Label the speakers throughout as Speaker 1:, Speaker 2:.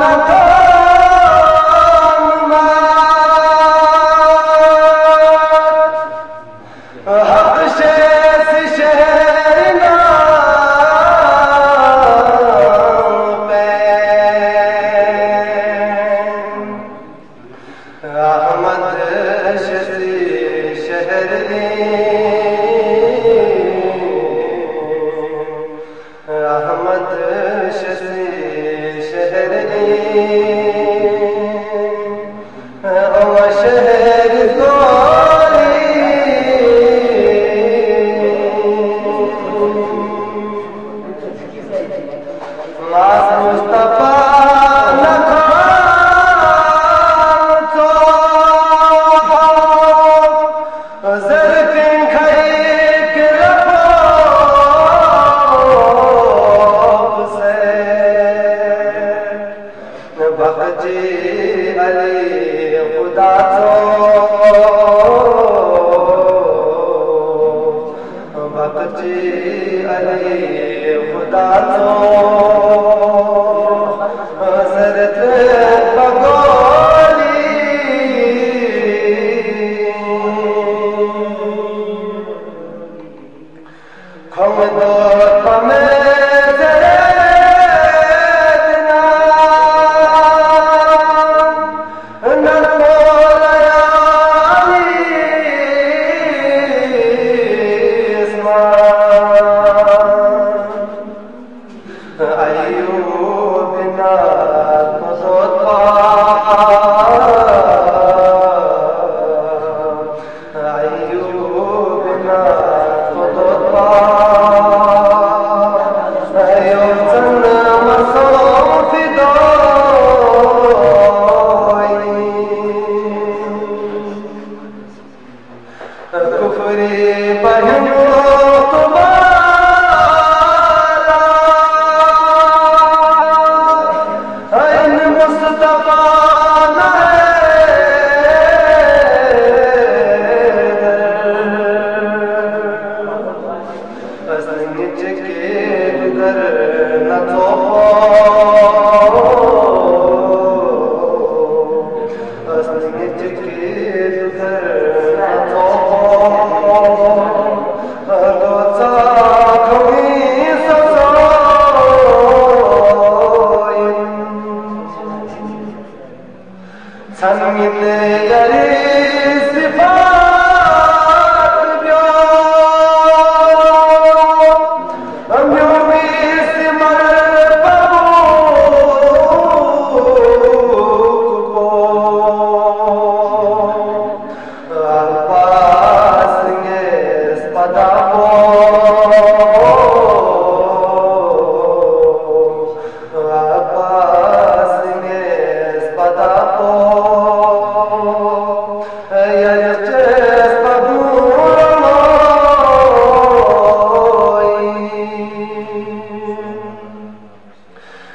Speaker 1: Tata. अरे تو Sen yemeleri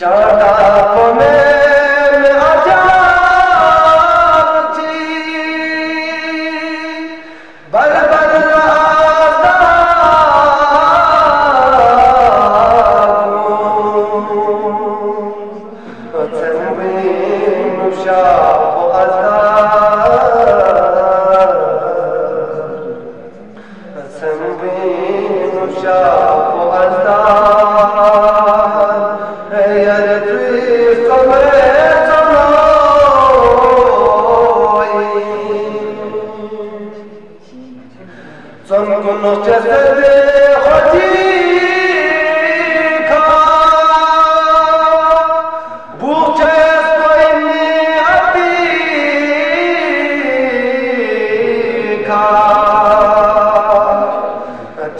Speaker 1: چاہتا میں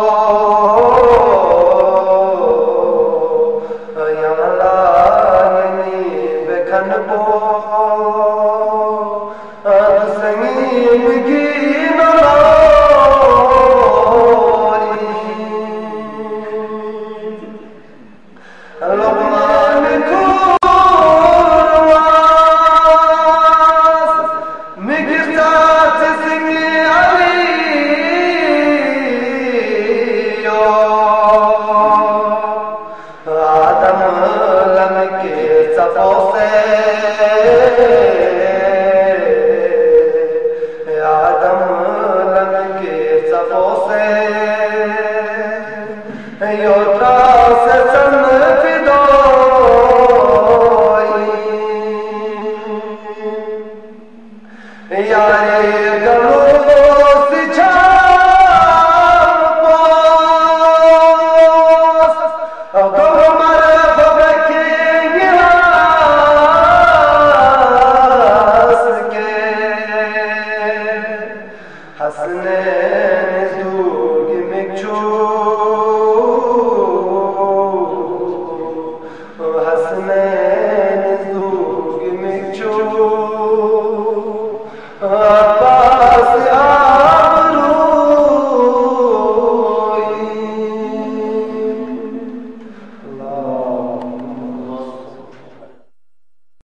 Speaker 1: Oh. عليك